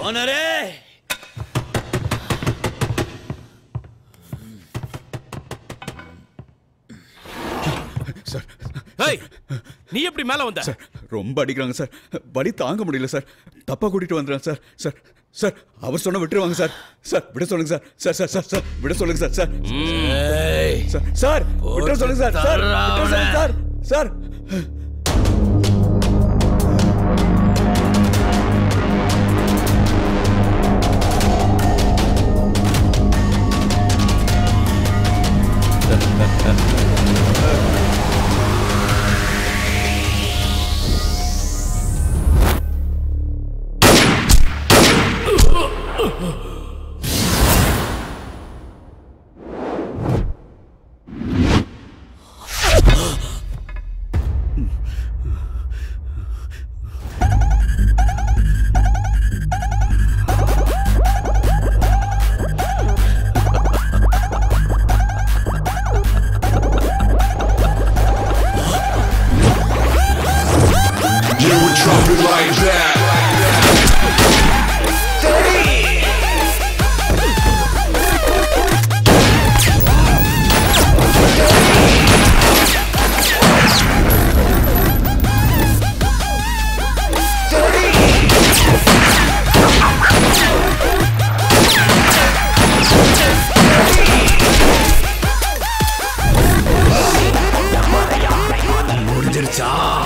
ஓனரே sir ஏய் நீ எப்படி மேல வந்த? சார் ரொம்ப அடிக்கிறாங்க சார் வலி தாங்க முடியல சார் தப்பா கூட்டிட்டு வந்துடுறேன் சார் சார் சார் அவர் சொன்ன விட்டுருவாங்க சார் சார் விட சொல்லுங்க sir sir sir sir sir விட சொல்லுங்க சார் சார் ஏய் சார் சார் விட சொல்லுங்க சார் சார் விட சொல்லுங்க சார் சார் Ugh! 想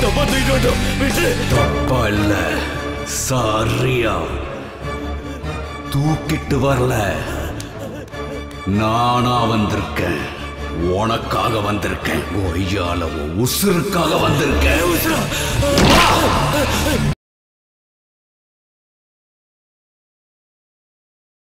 தப்பா தூக்கிட்டு வந்துட்டோம் விட்டு தப்பா இல்ல சரியா. தூக்கிட்டு வரல. நானா வந்திருக்கேன். உனக்காக வந்திருக்கேன். ஒய்யால உசுருக்காக வந்திருக்கேன்.